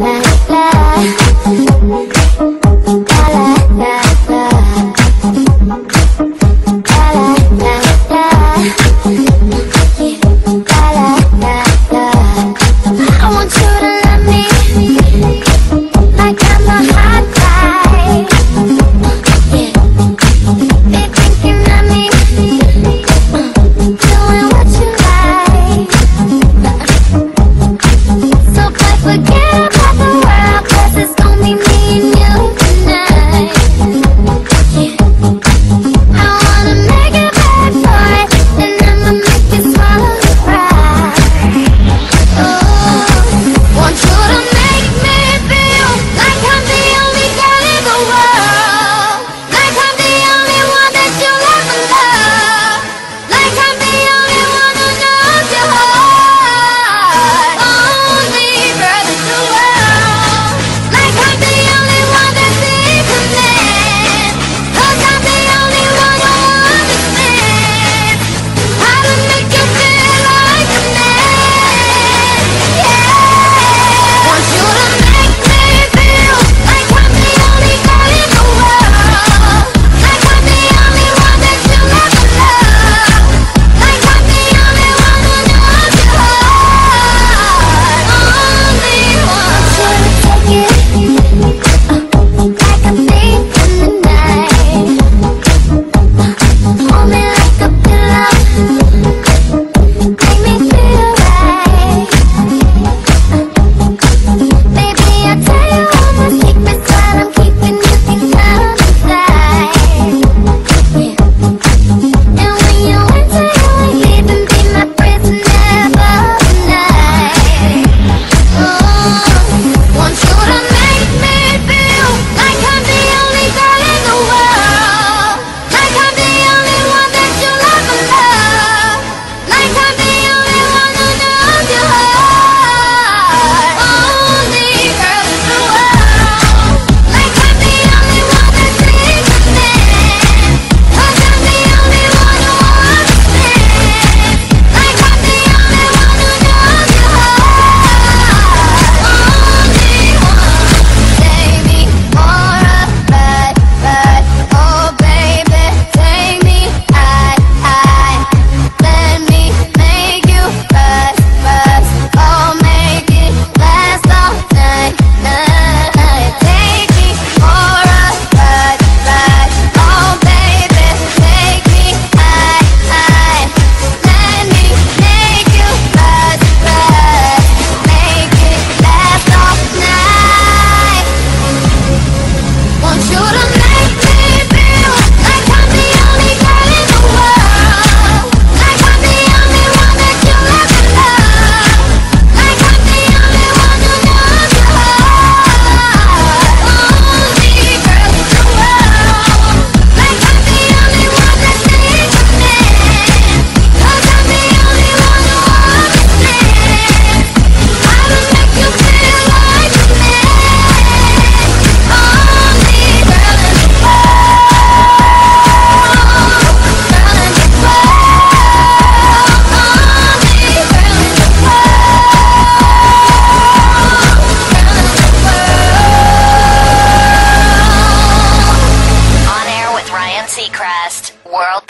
automatic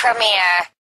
premiere.